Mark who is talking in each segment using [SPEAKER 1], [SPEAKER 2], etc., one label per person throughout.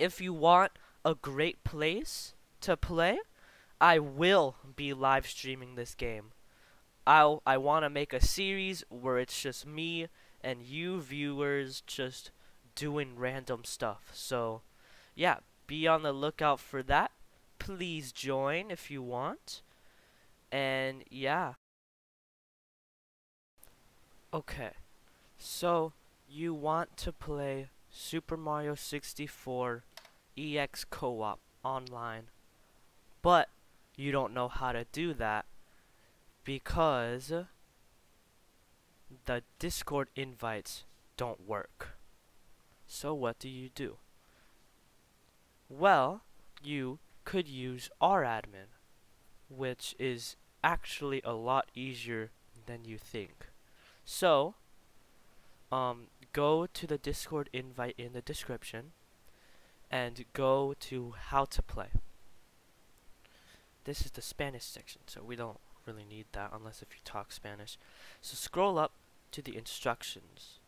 [SPEAKER 1] if you want a great place to play, I will be live streaming this game. I'll I want to make a series where it's just me and you viewers just doing random stuff. So, yeah, be on the lookout for that. Please join if you want. And yeah. Okay. So, you want to play Super Mario 64 EX Co-op online. But you don't know how to do that because the Discord invites don't work. So what do you do? Well, you could use RAdmin, which is actually a lot easier than you think. So, um, go to the Discord invite in the description and go to how to play. This is the Spanish section, so we don't really need that unless if you talk Spanish. So scroll up to the instructions.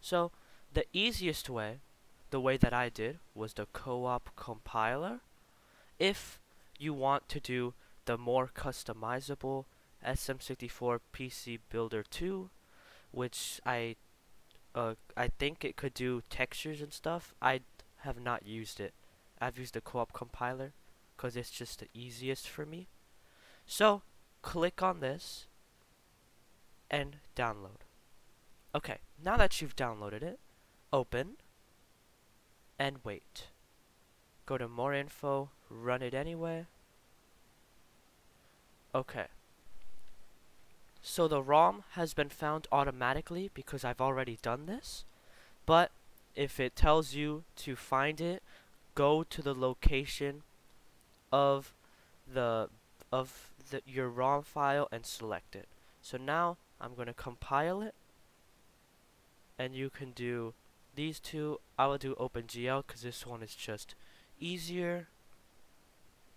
[SPEAKER 1] So the easiest way, the way that I did, was the co-op compiler. If you want to do the more customizable SM64 PC Builder 2, which I uh, I think it could do textures and stuff. I have not used it. I've used the co-op compiler because it's just the easiest for me. So, click on this and download. Okay, now that you've downloaded it, open and wait. Go to more info, run it anyway. Okay. So the ROM has been found automatically because I've already done this. But if it tells you to find it, go to the location of the of the, your ROM file and select it. So now I'm going to compile it and you can do these two. I will do OpenGL because this one is just easier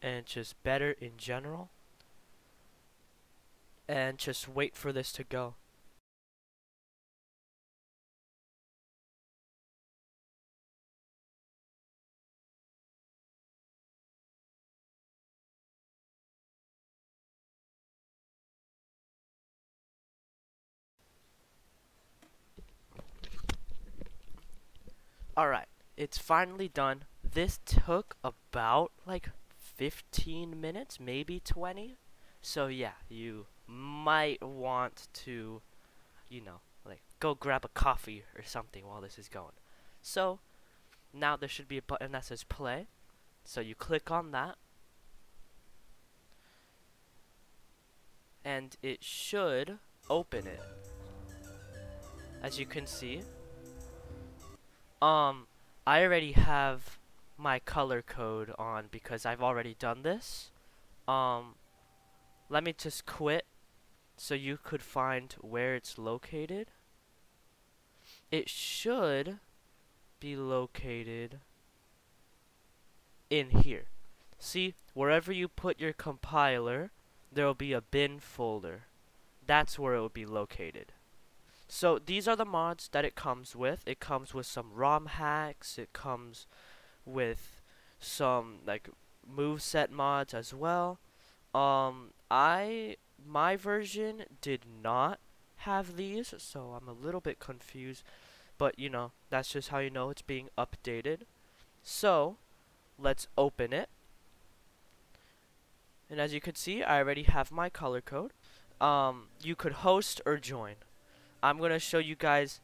[SPEAKER 1] and just better in general and just wait for this to go. Alright, it's finally done. This took about like 15 minutes, maybe 20. So yeah, you might want to, you know, like go grab a coffee or something while this is going. So now there should be a button that says play. So you click on that. And it should open it. As you can see, um, I already have my color code on because I've already done this. Um, let me just quit so you could find where it's located. It should be located in here. See, wherever you put your compiler, there will be a bin folder. That's where it will be located. So these are the mods that it comes with. It comes with some ROM hacks. It comes with some like move set mods as well. Um, I my version did not have these, so I'm a little bit confused. But you know, that's just how you know it's being updated. So let's open it. And as you can see, I already have my color code. Um, you could host or join. I'm going to show you guys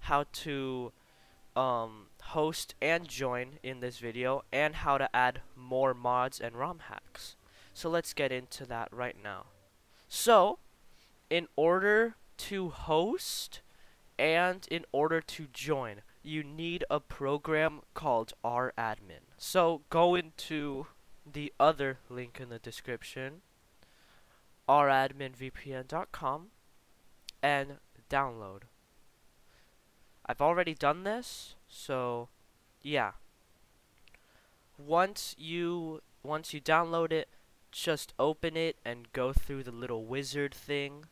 [SPEAKER 1] how to um, host and join in this video and how to add more mods and ROM hacks. So let's get into that right now. So, in order to host and in order to join, you need a program called RAdmin. So, go into the other link in the description, radminvpn.com, and download. I've already done this, so yeah. Once you once you download it, just open it and go through the little wizard thing.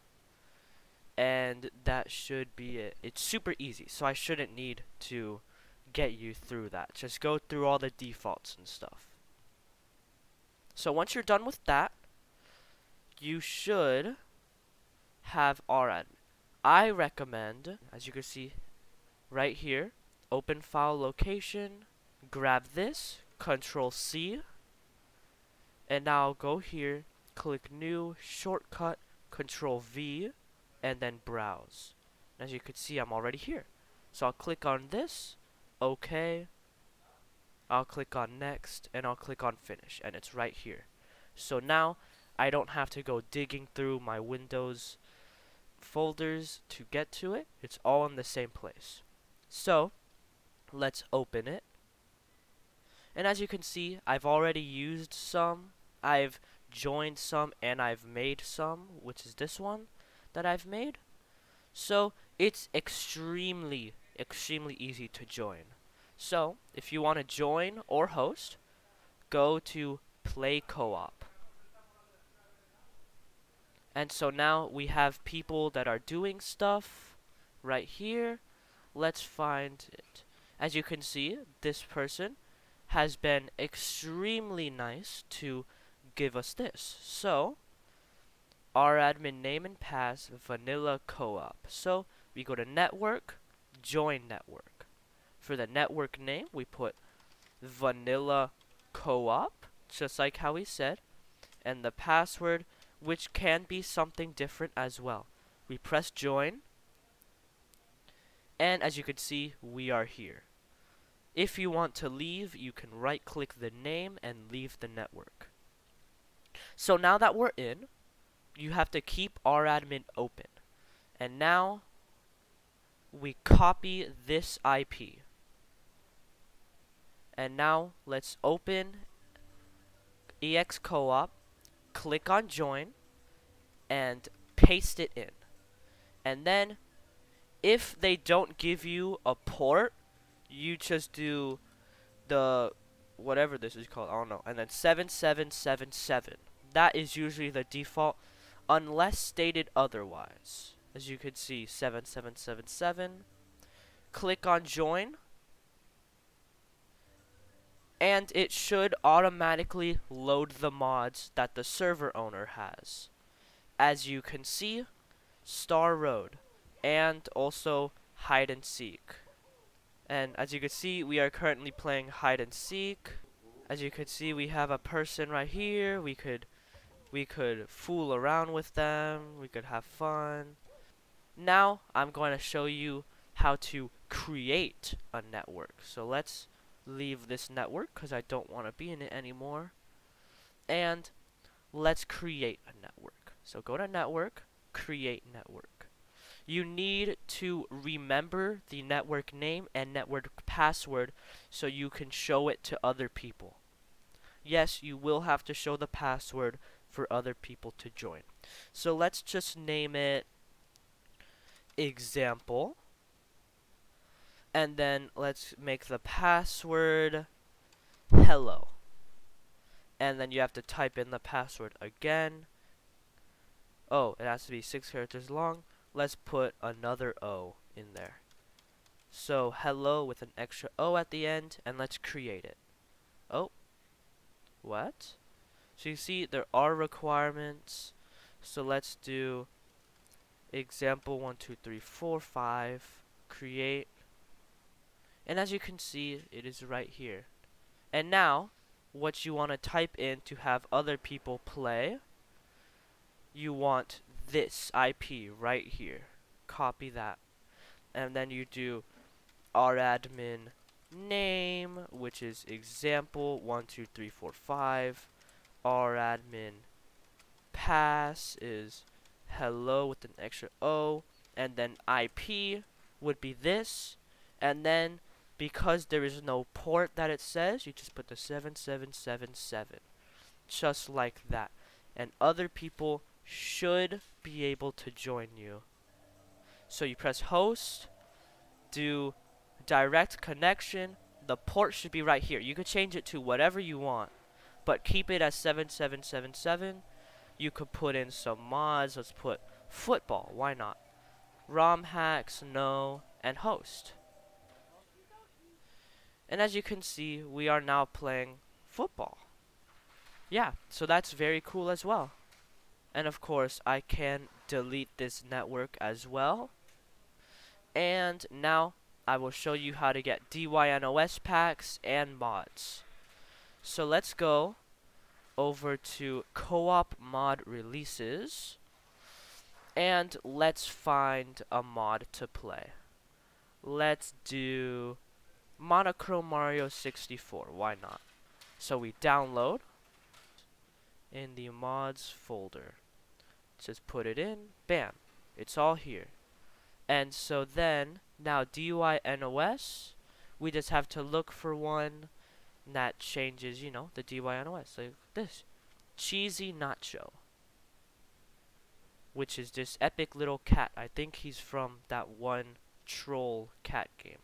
[SPEAKER 1] And that should be it. It's super easy, so I shouldn't need to get you through that. Just go through all the defaults and stuff. So once you're done with that, you should have RAdmin. I recommend, as you can see right here, open file location, grab this, control C, and now go here, click new, shortcut, control V, and then browse. As you can see, I'm already here. So I'll click on this, OK, I'll click on next, and I'll click on finish, and it's right here. So now, I don't have to go digging through my Windows folders to get to it. It's all in the same place. So, let's open it. And as you can see, I've already used some. I've joined some and I've made some, which is this one that I've made. So, it's extremely, extremely easy to join. So, if you want to join or host, go to Play Co-op. And so now we have people that are doing stuff right here. Let's find it. As you can see, this person has been extremely nice to give us this. So, RAdmin name and pass vanilla co-op. So, we go to network, join network. For the network name, we put vanilla co-op, just like how we said. And the password which can be something different as well. We press join, and as you can see, we are here. If you want to leave, you can right click the name and leave the network. So now that we're in, you have to keep radmin open. And now, we copy this IP. And now, let's open EX Co-op click on join and paste it in. And then if they don't give you a port, you just do the whatever this is called, I don't know, and then 7777. That is usually the default unless stated otherwise. As you can see, 7777. Click on join and it should automatically load the mods that the server owner has. As you can see, Star Road, and also Hide and Seek. And as you can see, we are currently playing Hide and Seek. As you can see, we have a person right here. We could we could fool around with them. We could have fun. Now, I'm going to show you how to create a network. So let's leave this network because I don't want to be in it anymore. And let's create a network. So go to network, create network. You need to remember the network name and network password so you can show it to other people. Yes, you will have to show the password for other people to join. So let's just name it example and then let's make the password hello. And then you have to type in the password again. Oh it has to be six characters long. Let's put another O in there. So hello with an extra O at the end and let's create it. Oh. What? So you see there are requirements. So let's do example one two three four five. Create and as you can see, it is right here. And now, what you want to type in to have other people play, you want this IP right here. Copy that. And then you do RAdmin name, which is example 12345. RAdmin pass is hello with an extra O. And then IP would be this. And then because there is no port that it says, you just put the 7777. Just like that. And other people should be able to join you. So you press host, do direct connection, the port should be right here. You could change it to whatever you want, but keep it as 7777. You could put in some mods, let's put football, why not? ROM hacks, no, and host. And as you can see, we are now playing football. Yeah, so that's very cool as well. And of course, I can delete this network as well. And now I will show you how to get DYNOS packs and mods. So let's go over to co-op mod releases and let's find a mod to play. Let's do Monochrome Mario 64, why not? So we download in the mods folder. Just put it in, bam, it's all here. And so then, now DYNOS, we just have to look for one that changes, you know, the DYNOS, like this. Cheesy Nacho. Which is this epic little cat. I think he's from that one troll cat game.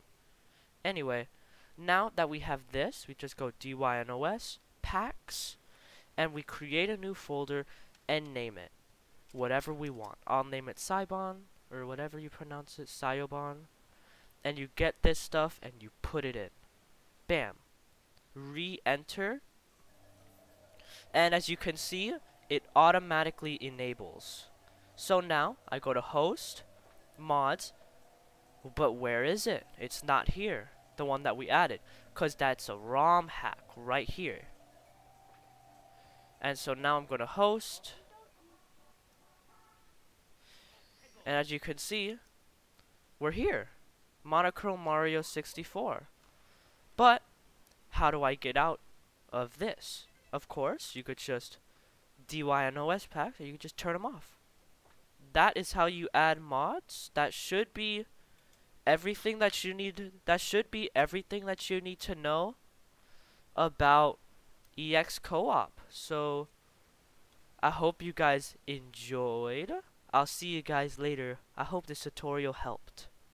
[SPEAKER 1] Anyway, now that we have this, we just go DYNOS, packs, and we create a new folder and name it whatever we want. I'll name it Cybon, or whatever you pronounce it, Cyobon. And you get this stuff and you put it in. Bam. Re-enter. And as you can see, it automatically enables. So now, I go to host, mods, but where is it? It's not here, the one that we added, because that's a ROM hack right here. And so now I'm going to host, And as you can see, we're here. Monochrome Mario 64. But, how do I get out of this? Of course, you could just DYNOS packs, or you could just turn them off. That is how you add mods. That should be everything that you need. That should be everything that you need to know about EX Co-op. So, I hope you guys enjoyed. I'll see you guys later. I hope this tutorial helped.